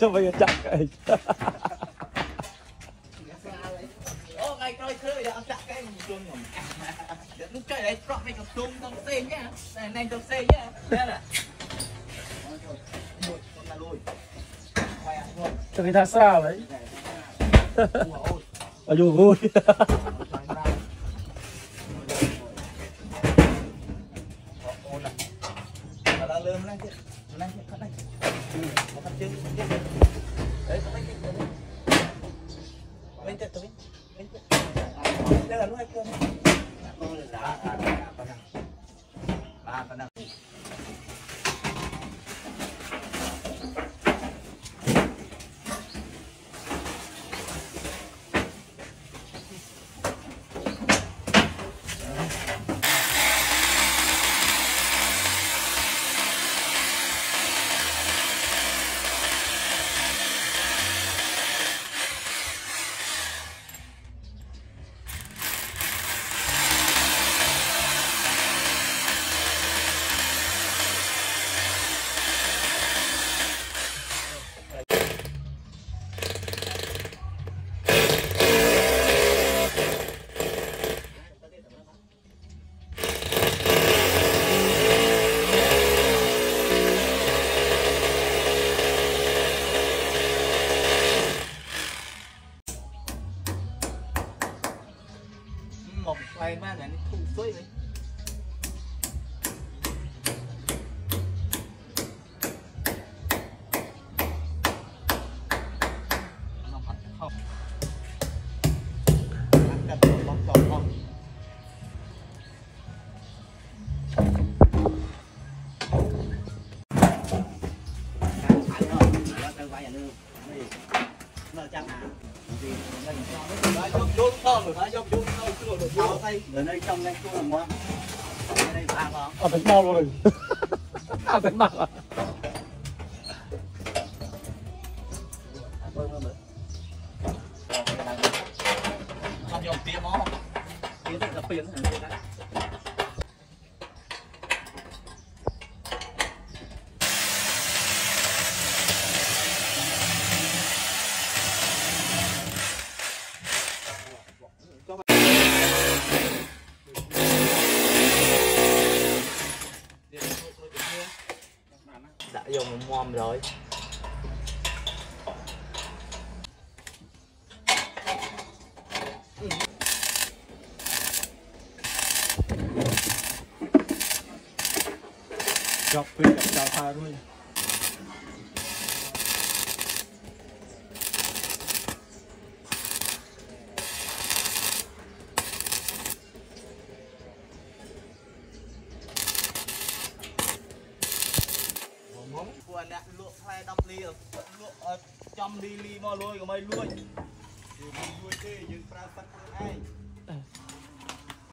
coba ya cak lúc chơi đấy drop này còn tung trong xe nhá. Này này trong xe nhá. Đây là Trời ta sao vậy? Ở dù vui. Hãy subscribe cho kênh Ghiền Mì Gõ Để không bỏ lỡ những video hấp này cắt này có cắt chứ đấy có mấy cái bên kia tới bên kia đây là lúc hay cơm ba con năng ba con năng อกไฟมากเลยนี่ถูกด้วยเลยไปอ่ะลูก nó chăng à? Thì mình cho nó dốc dốc to rồi nó dốc dốc to cứ được vô tay. Ở đây trong đây cũng là ngon. Ở đây vàng không? Ở bánh bao rồi. À đây bánh bao. Không dùng tiếng mó. Tiếng là tiếng là tiếng đấy. Dùng mồm rồi. Chọc về chọc chào thà thôi. តែ10លីលក់ឲ្យចំលីលីមកលួយកុំឲ្យលួចយើងមិនលួចទេយើងប្រើទឹកខ្លួនឯង